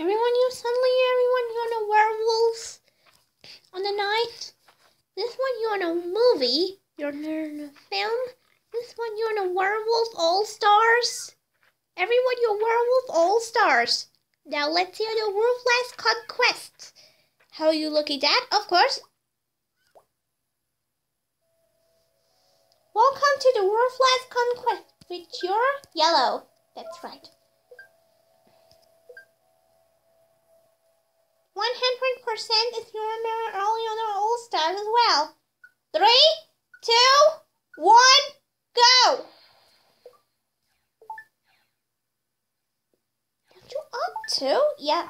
Everyone, you suddenly, everyone, you're on a werewolves on the night. This one, you're on a movie. You're in a film. This one, you're on a werewolf all stars. Everyone, you're werewolf all stars. Now let's hear the Ruthless Conquest. How are you looking at? Of course. Welcome to the Ruthless Conquest with your yellow. That's right. 100% is your early on our all stars as well. Three, two, one, go! What you up to? Yeah.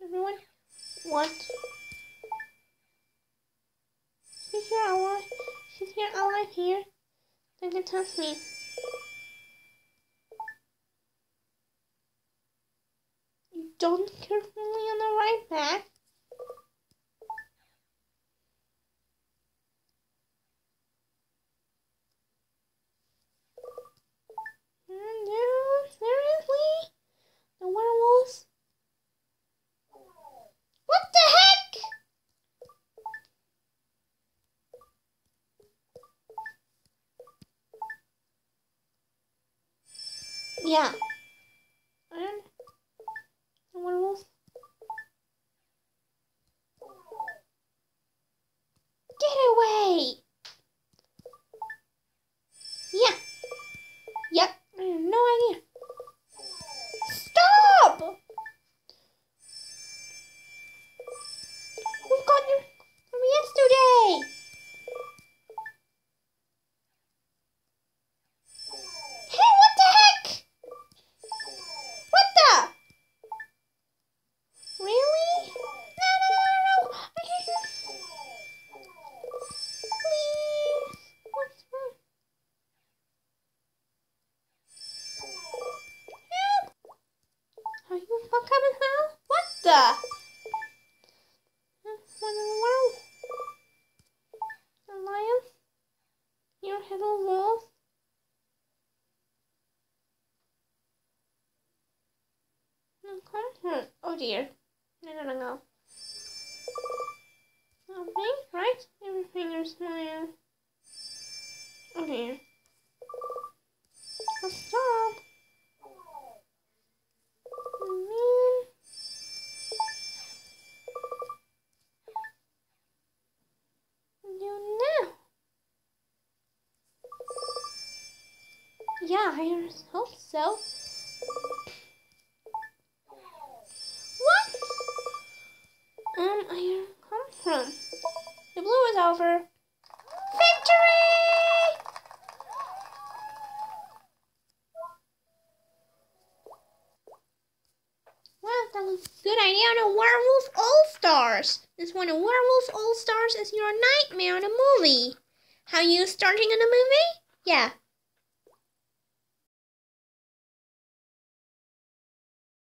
Everyone, what? She's here alive. She's here alive here. They can touch me. You don't carefully on the right back. No, seriously? The werewolves? What the heck? Yeah. The werewolf. Get home? What in the world? A lion? Your hello wolf? Okay. Hmm. Oh dear. No, no, no, no. Okay, right? Everything is fine. Oh dear. Oh, stop. Man. You know. Yeah, I hope so. What? Um, I come from. The blue is over. Victory! Wow, that was a good idea on a Werewolf All Stars. This one of Werewolf All Stars is your nightmare in a movie. How you starting in a movie? Yeah,